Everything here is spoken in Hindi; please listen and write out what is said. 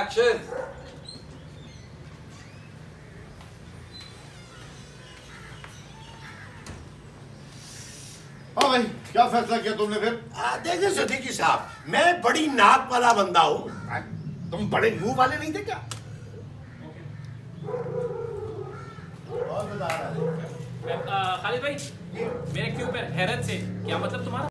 एक्शन हाँ भाई क्या फैसला किया तुमने फिर? देखे देखिए सिद्दीकी साहब मैं बड़ी नाक वाला बंदा हूँ। तुम बड़े मुँह वाले नहीं थे क्या? खालिद भाई मेरे क्यों पर हैरत से क्या मतलब तुम्हारा?